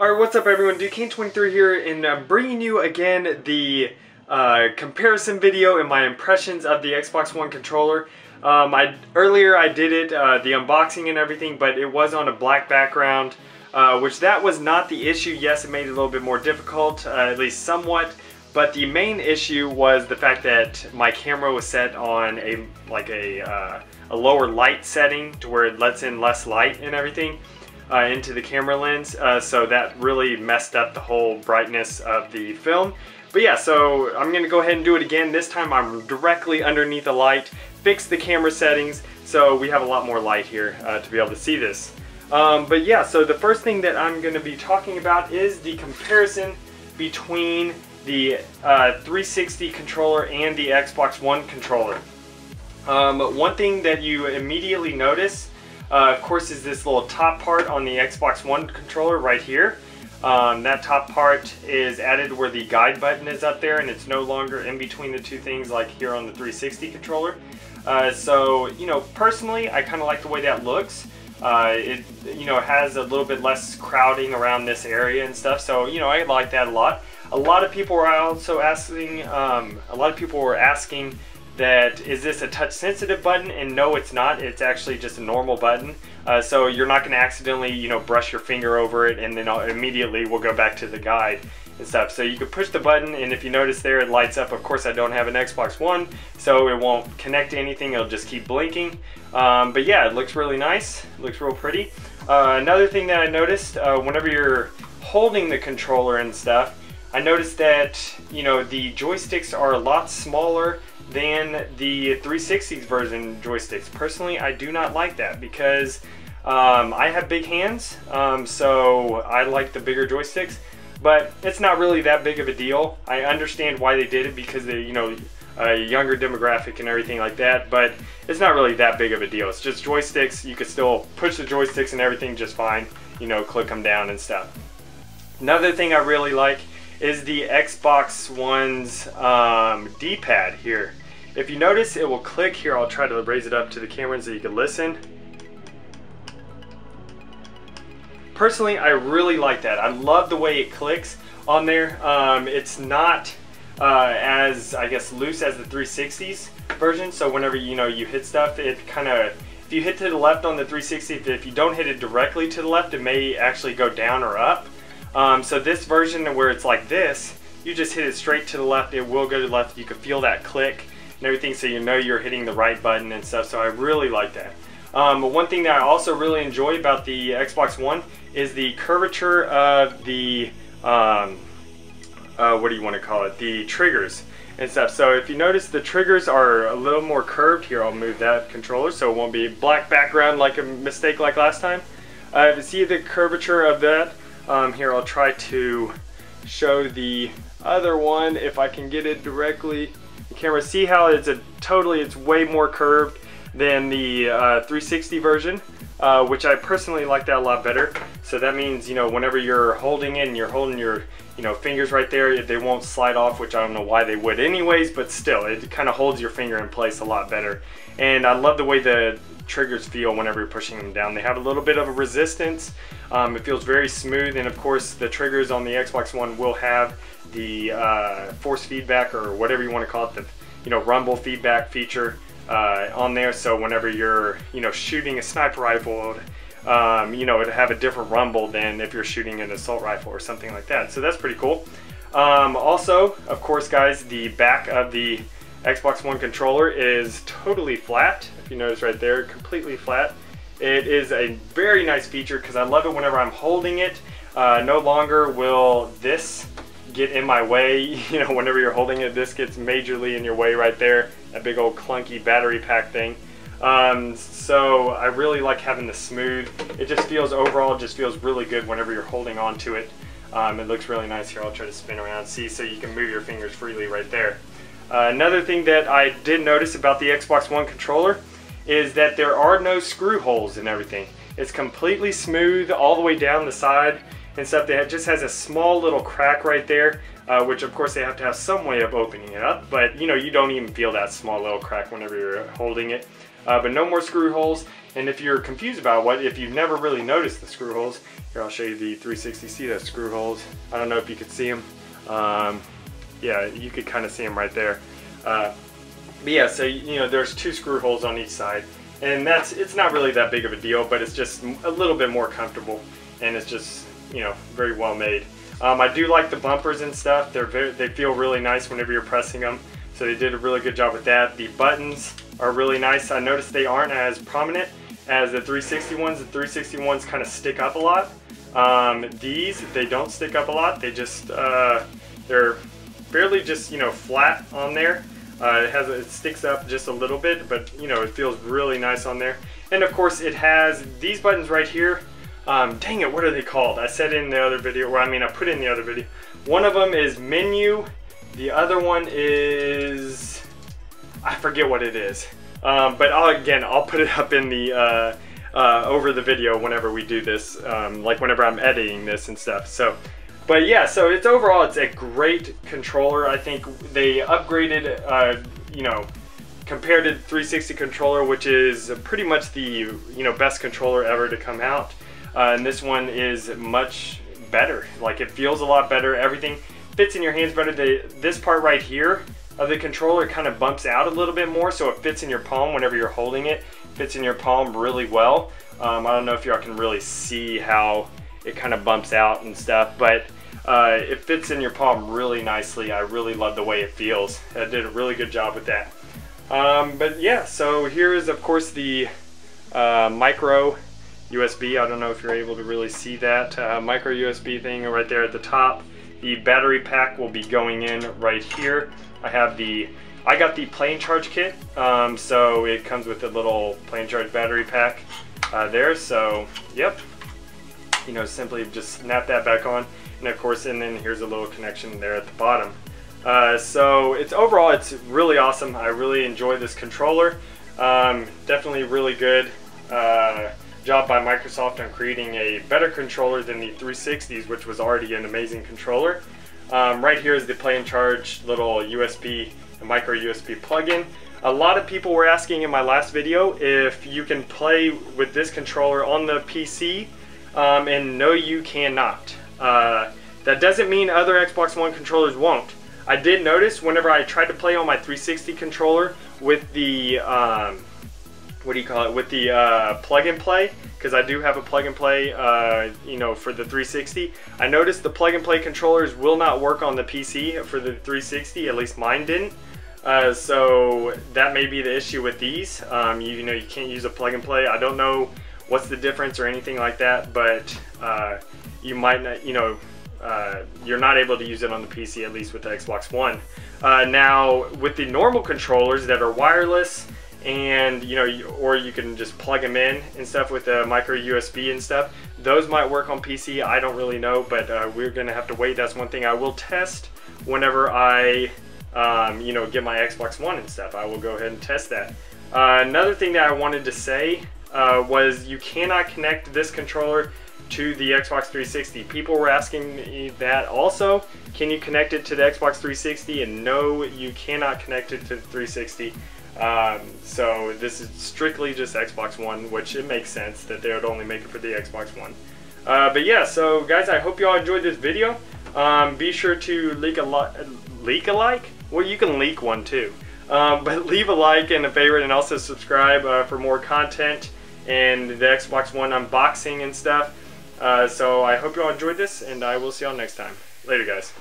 Alright, what's up everyone? Ducain23 here and I'm bringing you again the uh, comparison video and my impressions of the Xbox One controller. Um, I Earlier I did it, uh, the unboxing and everything, but it was on a black background, uh, which that was not the issue. Yes, it made it a little bit more difficult, uh, at least somewhat, but the main issue was the fact that my camera was set on a like a, uh, a lower light setting to where it lets in less light and everything uh, into the camera lens. Uh, so that really messed up the whole brightness of the film. But yeah, so I'm gonna go ahead and do it again. This time I'm directly underneath the light, fix the camera settings, so we have a lot more light here uh, to be able to see this. Um, but yeah, so the first thing that I'm gonna be talking about is the comparison between the uh, 360 controller and the Xbox One controller. Um, one thing that you immediately notice uh, of course is this little top part on the Xbox One controller right here. Um, that top part is added where the guide button is up there and it's no longer in between the two things like here on the 360 controller. Uh, so, you know, personally, I kind of like the way that looks. Uh, it, you know, has a little bit less crowding around this area and stuff. So, you know, I like that a lot. A lot of people were also asking, um, a lot of people were asking that is this a touch sensitive button? And no it's not. It's actually just a normal button. Uh, so you're not going to accidentally you know brush your finger over it and then I'll, immediately we'll go back to the guide and stuff. So you can push the button and if you notice there it lights up. Of course I don't have an Xbox One so it won't connect to anything. It'll just keep blinking. Um, but yeah it looks really nice. It looks real pretty. Uh, another thing that I noticed uh, whenever you're holding the controller and stuff I noticed that you know the joysticks are a lot smaller than the 360s version joysticks. Personally, I do not like that because um, I have big hands, um, so I like the bigger joysticks. But it's not really that big of a deal. I understand why they did it because they, you know, a younger demographic and everything like that. But it's not really that big of a deal. It's just joysticks. You could still push the joysticks and everything just fine. You know, click them down and stuff. Another thing I really like is the Xbox One's um, D-pad here. If you notice, it will click here. I'll try to raise it up to the camera so you can listen. Personally, I really like that. I love the way it clicks on there. Um, it's not uh, as, I guess, loose as the 360s version. So whenever, you know, you hit stuff, it kind of, if you hit to the left on the 360, if you don't hit it directly to the left, it may actually go down or up. Um, so this version where it's like this, you just hit it straight to the left, it will go to the left. You can feel that click and everything so you know you're hitting the right button and stuff. So I really like that. Um, but one thing that I also really enjoy about the Xbox One is the curvature of the, um, uh, what do you want to call it, the triggers and stuff. So if you notice the triggers are a little more curved here, I'll move that controller so it won't be black background like a mistake like last time. Uh, see the curvature of that? Um, here I'll try to show the other one if I can get it directly camera. See how it's a totally, it's way more curved than the uh, 360 version, uh, which I personally like that a lot better. So that means, you know, whenever you're holding it and you're holding your, you know, fingers right there, they won't slide off, which I don't know why they would anyways, but still, it kind of holds your finger in place a lot better. And I love the way the triggers feel whenever you're pushing them down. They have a little bit of a resistance. Um, it feels very smooth and of course the triggers on the Xbox One will have the uh, force feedback or whatever you want to call it, the you know rumble feedback feature uh, on there. So whenever you're you know shooting a sniper rifle, um, you know it'll have a different rumble than if you're shooting an assault rifle or something like that. So that's pretty cool. Um, also, of course, guys, the back of the Xbox One controller is totally flat. If you notice right there, completely flat. It is a very nice feature because I love it whenever I'm holding it. Uh, no longer will this get in my way. You know, whenever you're holding it, this gets majorly in your way right there. That big old clunky battery pack thing. Um, so I really like having the smooth. It just feels overall, just feels really good whenever you're holding on to it. Um, it looks really nice here. I'll try to spin around see so you can move your fingers freely right there. Uh, another thing that I did notice about the Xbox One controller is that there are no screw holes and everything. It's completely smooth all the way down the side and stuff. It just has a small little crack right there, uh, which of course they have to have some way of opening it up, but you know, you don't even feel that small little crack whenever you're holding it. uh, but no more screw holes. And if you're confused about what, if you've never really noticed the screw holes, here I'll show you the 360. See those screw holes? I don't know if you could see them. Um, yeah, you could kind of see them right there. Uh, but yeah, so you know, there's two screw holes on each side, and that's it's not really that big of a deal, but it's just a little bit more comfortable, and it's just you know very well made. Um, I do like the bumpers and stuff. They're very, they feel really nice whenever you're pressing them. So they did a really good job with that. The buttons are really nice. I noticed they aren't as prominent as the 360 ones. The 360 ones kind of stick up a lot. Um, these, they don't stick up a lot. They just, uh, they're fairly just, you know, flat on there. Uh, it has, it sticks up just a little bit, but you know, it feels really nice on there. And of course it has these buttons right here um, dang it, what are they called? I said in the other video, or I mean I put in the other video. One of them is menu, the other one is, I forget what it is. Um, but I'll, again, I'll put it up in the, uh, uh, over the video whenever we do this, um, like whenever I'm editing this and stuff. So, but yeah, so it's overall, it's a great controller. I think they upgraded, uh, you know, compared to 360 controller, which is pretty much the, you know, best controller ever to come out. Uh, and this one is much better. Like it feels a lot better. Everything fits in your hands better. The, this part right here of the controller kind of bumps out a little bit more so it fits in your palm whenever you're holding it. Fits in your palm really well. Um, I don't know if y'all can really see how it kind of bumps out and stuff, but uh, it fits in your palm really nicely. I really love the way it feels. I did a really good job with that. Um, but yeah, so here is of course the uh, micro USB. I don't know if you're able to really see that uh, micro USB thing right there at the top. The battery pack will be going in right here. I have the, I got the play and charge kit, um, so it comes with a little play and charge battery pack uh, there. So, yep, you know, simply just snap that back on. And of course, and then here's a little connection there at the bottom. Uh, so it's overall, it's really awesome. I really enjoy this controller. Um, definitely really good. Uh, job by Microsoft on creating a better controller than the 360s, which was already an amazing controller. Um, right here is the play and charge little USB, micro USB plug-in. A lot of people were asking in my last video if you can play with this controller on the PC, um, and no you cannot. Uh, that doesn't mean other Xbox One controllers won't. I did notice whenever I tried to play on my 360 controller with the um, what do you call it with the uh, plug and play because I do have a plug and play uh, you know for the 360 I noticed the plug and play controllers will not work on the PC for the 360 at least mine didn't. Uh, so that may be the issue with these. Um, you, you, know you can't use a plug and play. I don't know what's the difference or anything like that but uh, you might not you know uh, you're not able to use it on the PC at least with the Xbox One. Uh, now with the normal controllers that are wireless and you know or you can just plug them in and stuff with a micro USB and stuff. Those might work on PC I don't really know but uh, we're gonna have to wait. That's one thing I will test whenever I um, you know get my Xbox One and stuff. I will go ahead and test that. Uh, another thing that I wanted to say uh, was you cannot connect this controller to the Xbox 360 people were asking me that also. Can you connect it to the Xbox 360 and no you cannot connect it to the 360 um, so this is strictly just Xbox One, which it makes sense that they would only make it for the Xbox One. Uh, but yeah, so guys, I hope you all enjoyed this video. Um, be sure to leak a like, leak a like. Well, you can leak one too. Um, but leave a like and a favorite, and also subscribe uh, for more content and the Xbox One unboxing and stuff. Uh, so I hope you all enjoyed this, and I will see y'all next time. Later, guys.